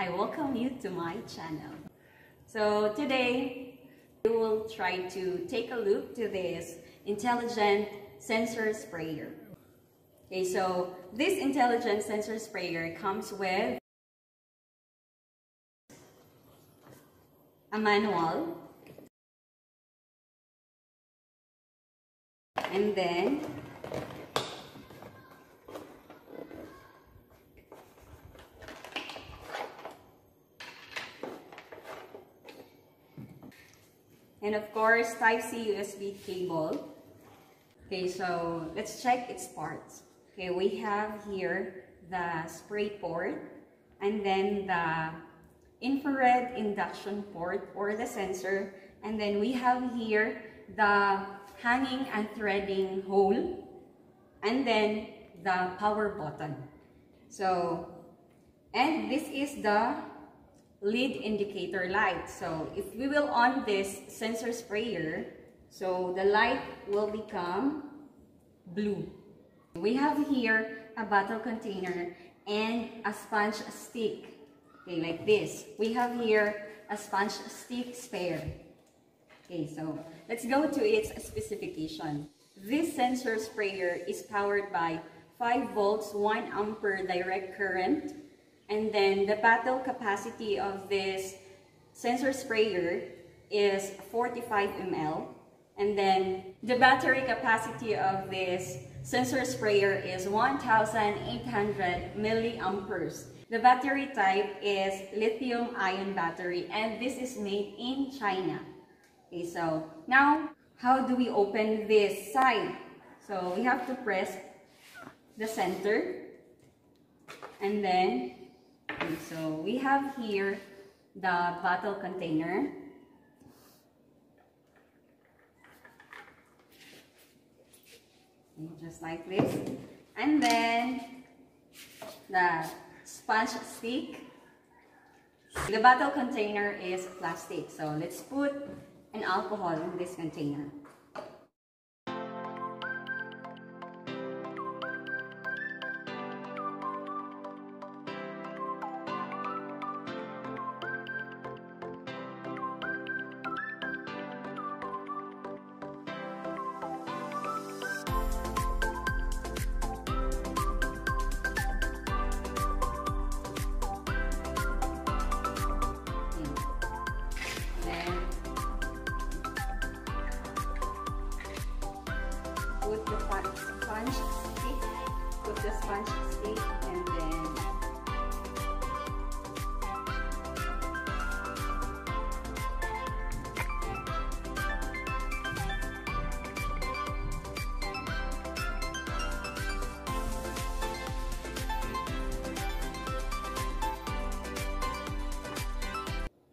I welcome you to my channel. So today, we will try to take a look to this intelligent sensor sprayer. Okay, so this intelligent sensor sprayer comes with a manual and then and of course Type-C USB cable. Okay, so let's check its parts. Okay, we have here the spray port and then the infrared induction port or the sensor and then we have here the hanging and threading hole and then the power button. So, and this is the LED indicator light. So if we will on this sensor sprayer, so the light will become blue. We have here a bottle container and a sponge stick. Okay, like this. We have here a sponge stick spare. Okay, so let's go to its specification. This sensor sprayer is powered by 5 volts 1 ampere direct current and then the battle capacity of this sensor sprayer is 45 ml. And then the battery capacity of this sensor sprayer is 1,800 milliamperes. The battery type is lithium ion battery and this is made in China. Okay, so now how do we open this side? So we have to press the center and then Okay, so we have here the bottle container. Just like this. And then the sponge stick. The bottle container is plastic. So let's put an alcohol in this container. Put the sponge stick, put the sponge stick, and then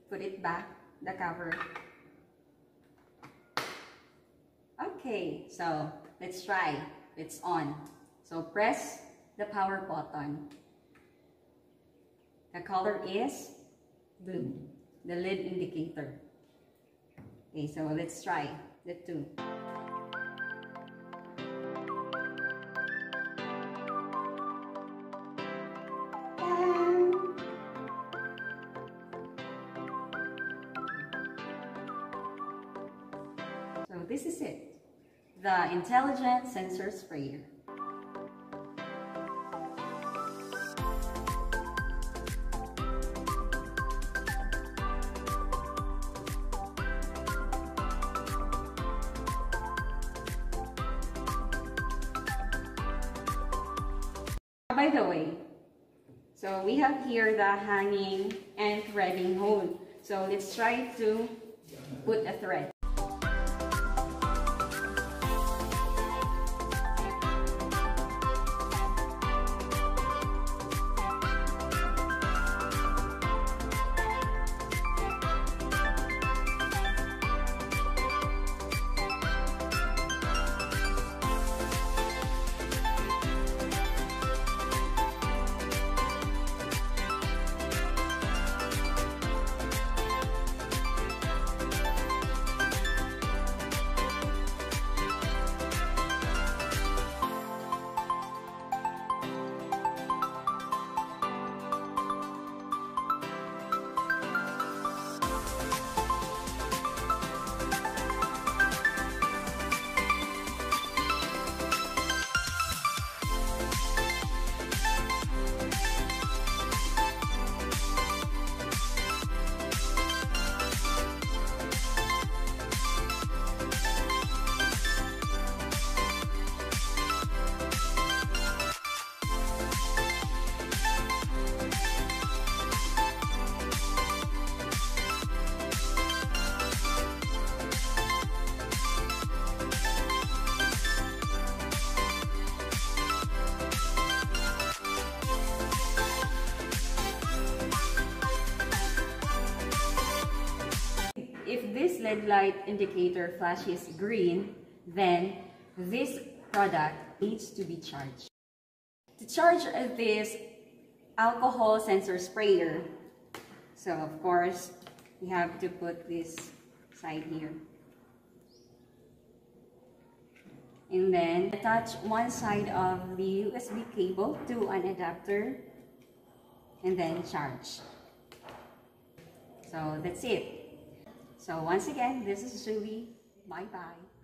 put it back, the cover. Okay, so let's try. It's on. So press the power button. The color is blue, the LED indicator. Okay, so let's try the two. So this is it, the Intelligent Sensor Sprayer. By the way, so we have here the hanging and threading hole. So let's try to put a thread. LED light indicator flashes green, then this product needs to be charged. To charge this alcohol sensor sprayer, so of course, we have to put this side here. And then attach one side of the USB cable to an adapter and then charge. So that's it. So once again, this is Julie. Bye-bye.